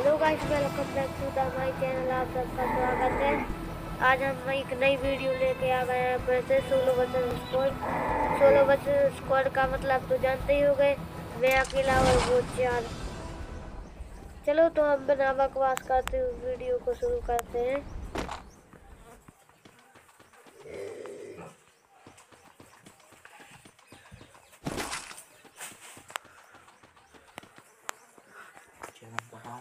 Hello guys, welcome back to the my channel, आप सबका स्वागत है। आज हम एक नई वीडियो लेके आ गए हैं वैसे सोलो बचन स्क्वाड। सोलो बचन स्क्वाड का मतलब तो जानते ही हो गए मैं अकेला और वो चार। चलो तो हम बिना बकवास करते हुए वीडियो को शुरू करते हैं बना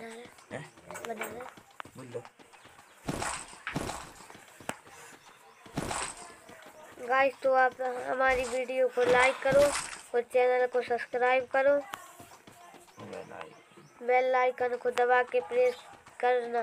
ले बना ले बोलो गाइस तो आप हमारी वीडियो को लाइक करो और चैनल को सब्सक्राइब करो। बेल आइकन को दबा के प्रेस करना।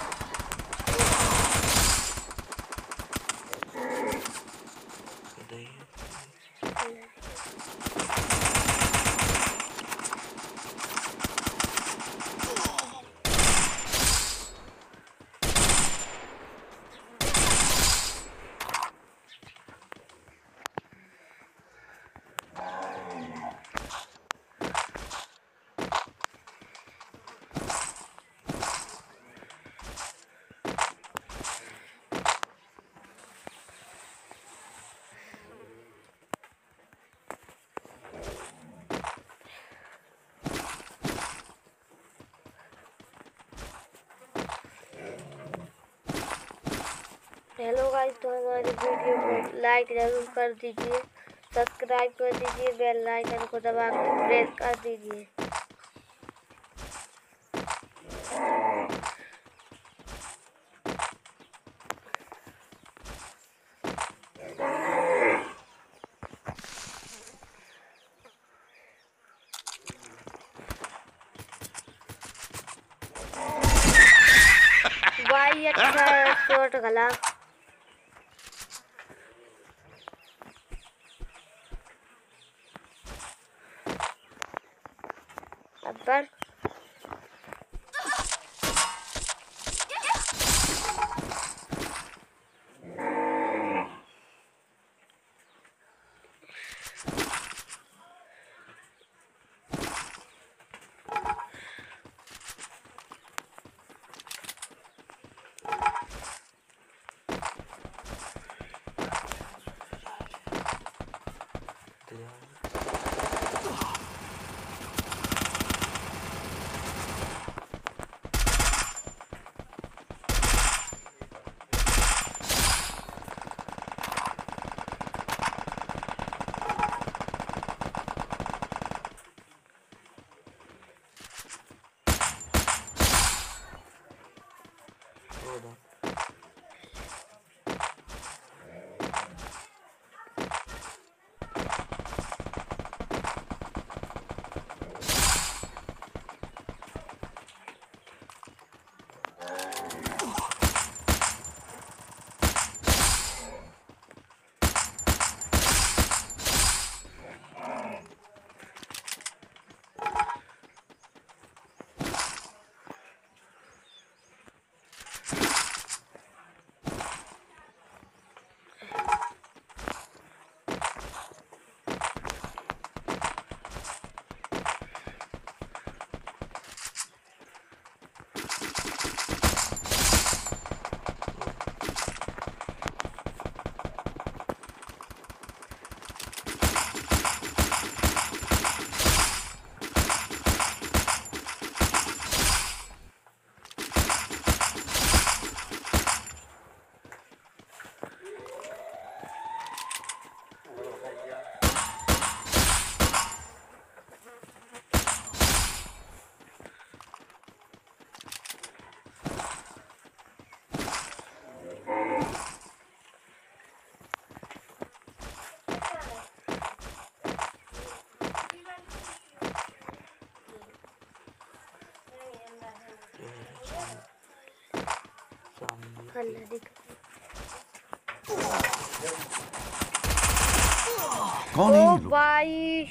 हेलो गाइस तो हमारी वीडियो को लाइक ज़रूर कर दीजिए, सब्सक्राइब कर दीजिए, बेल आइकन को दबा के प्रेस कर दीजिए। भाई अच्छा शॉट गला saltar. Yeah. देख कौन है ये लोग? भाई।